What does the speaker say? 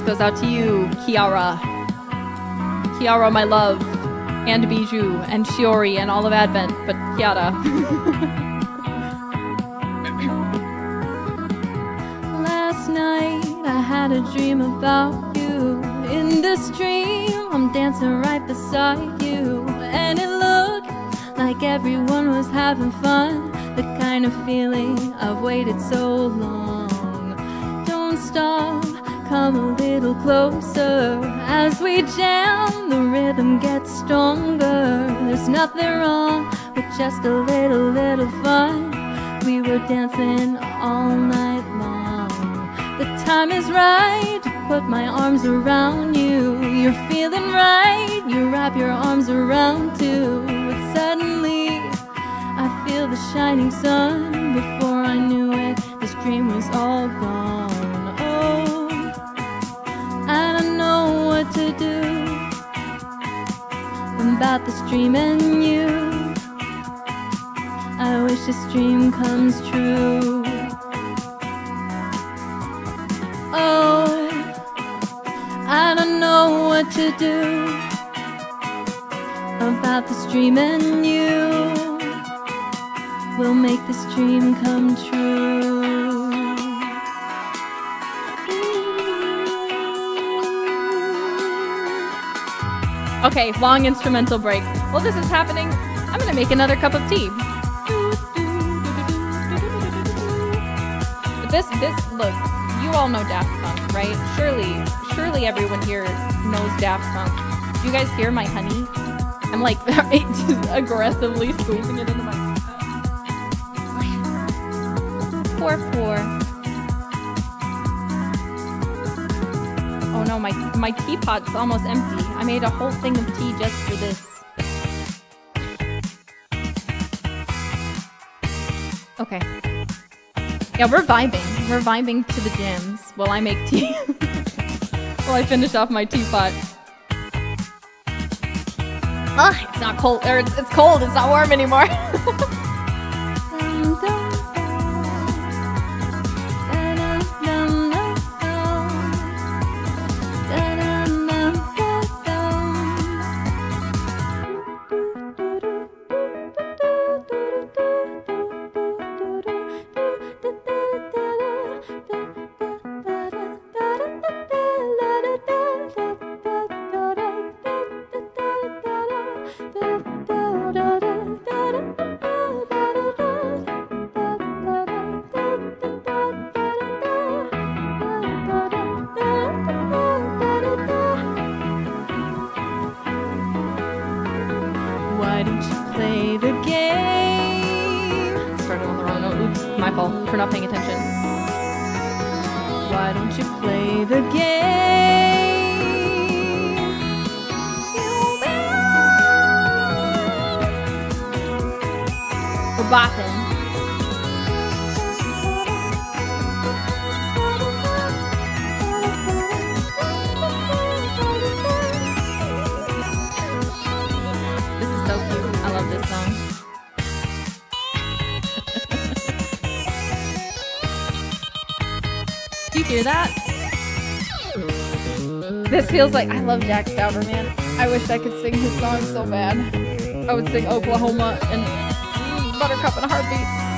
goes out to you, Kiara. Kiara, my love, and Bijou, and Shiori, and all of Advent, but Kiara. Last night I had a dream about you. In this dream, I'm dancing right beside you, and it looked like everyone was having fun. The kind of feeling I've waited so long. Don't stop, come a little closer as we jam. The rhythm gets stronger. There's nothing wrong with just a little, little fun. We were dancing all night long. The time is right to put my arms around you. You're feeling right, you wrap your arms around too. But suddenly, I feel the shining sun. Before I knew it, this dream was all gone. About this dream and you. I wish this dream comes true. Oh, I don't know what to do about this dream and you. We'll make this dream come true. Okay, long instrumental break. While this is happening, I'm gonna make another cup of tea. But this, this, look, you all know Daft Punk, right? Surely, surely everyone here knows Daft Punk. Do you guys hear my honey? I'm like just aggressively squeezing it into my. Poor, poor. My my teapot's almost empty. I made a whole thing of tea just for this. Okay. Yeah, we're vibing. We're vibing to the jams while I make tea. while I finish off my teapot. Ah, it's not cold. Or it's, it's cold. It's not warm anymore. Why don't you play the game? Started on the wrong note. Oops, my fault for not paying attention. Why don't you play the game? We're bopping. You hear that? This feels like I love Jack Stauber, man. I wish I could sing his song so bad. I would sing Oklahoma and Buttercup in a heartbeat.